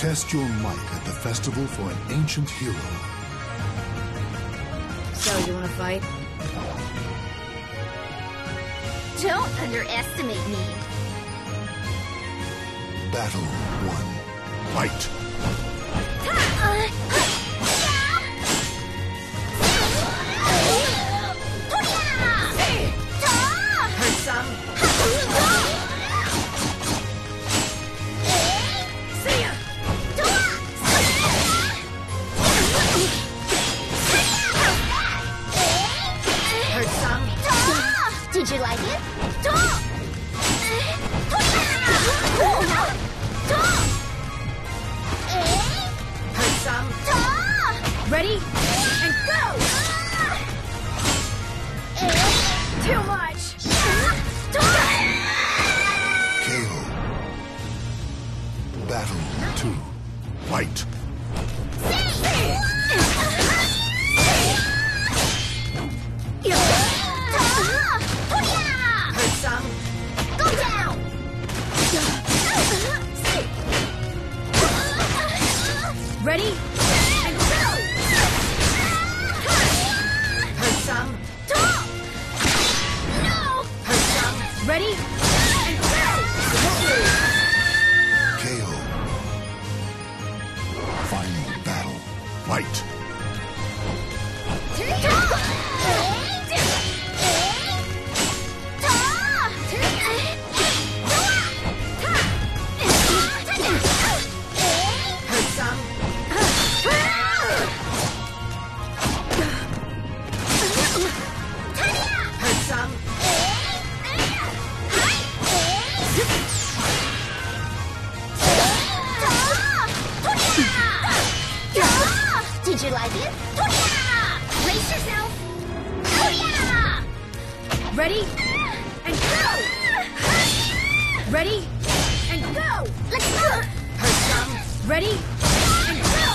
Test your might at the festival for an ancient hero. So, you wanna fight? Don't underestimate me. Battle 1. Fight! Did you like it? Ready? And go! Too much! KO. Battle 2. Fight! Ready? And go! No! Ready? Go! KO. Final battle. Fight! Did you like it? Yourself! Ready? And go! Ready? And go! Let's go! Hurt some? Ready?